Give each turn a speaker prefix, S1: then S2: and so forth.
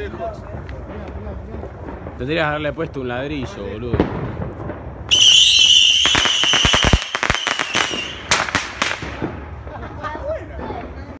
S1: lejos.
S2: Tendrías que haberle puesto un ladrillo, boludo.